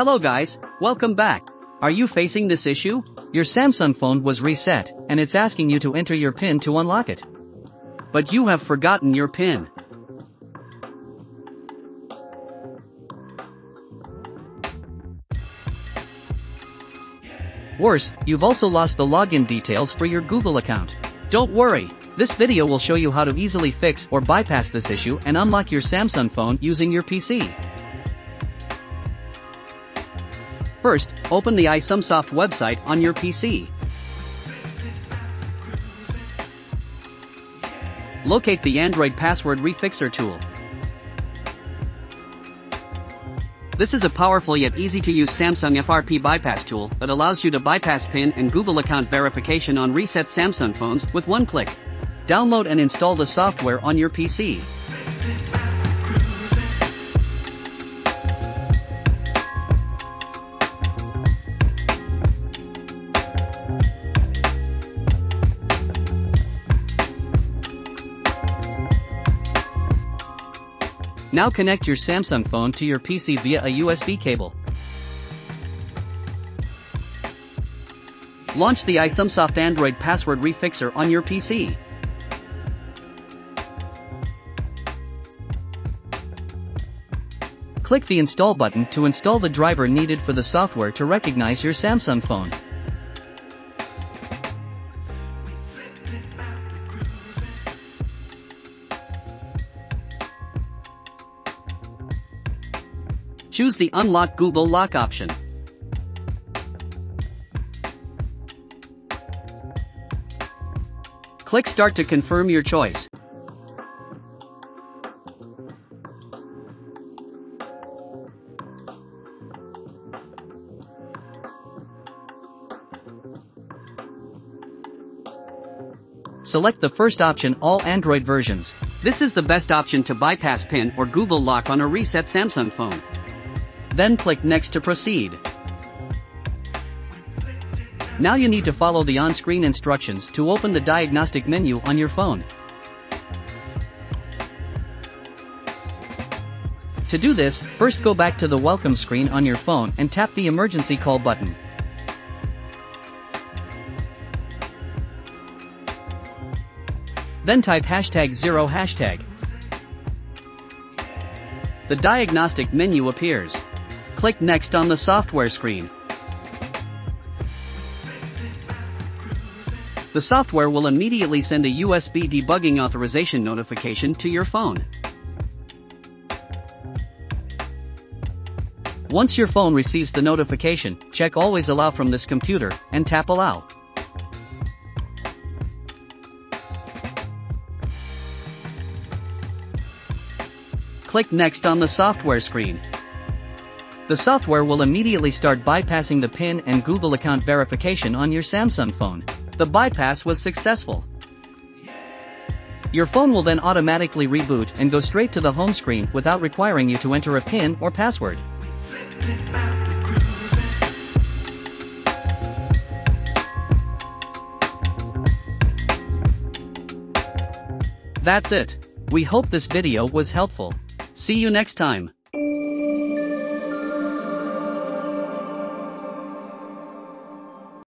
Hello guys, welcome back. Are you facing this issue? Your Samsung phone was reset, and it's asking you to enter your PIN to unlock it. But you have forgotten your PIN. Worse, you've also lost the login details for your Google account. Don't worry, this video will show you how to easily fix or bypass this issue and unlock your Samsung phone using your PC. First, open the iSumsoft website on your PC. Locate the Android Password Refixer tool. This is a powerful yet easy to use Samsung FRP bypass tool that allows you to bypass PIN and Google account verification on reset Samsung phones with one click. Download and install the software on your PC. Now connect your Samsung phone to your PC via a USB cable. Launch the iSumsoft Android Password Refixer on your PC. Click the Install button to install the driver needed for the software to recognize your Samsung phone. Choose the Unlock Google Lock option. Click Start to confirm your choice. Select the first option all Android versions. This is the best option to bypass PIN or Google Lock on a reset Samsung phone. Then click Next to proceed. Now you need to follow the on-screen instructions to open the diagnostic menu on your phone. To do this, first go back to the welcome screen on your phone and tap the emergency call button. Then type hashtag 0 hashtag. The diagnostic menu appears. Click Next on the software screen. The software will immediately send a USB debugging authorization notification to your phone. Once your phone receives the notification, check Always Allow from this computer, and tap Allow. Click Next on the software screen. The software will immediately start bypassing the PIN and Google account verification on your Samsung phone. The bypass was successful. Your phone will then automatically reboot and go straight to the home screen without requiring you to enter a PIN or password. That's it. We hope this video was helpful. See you next time.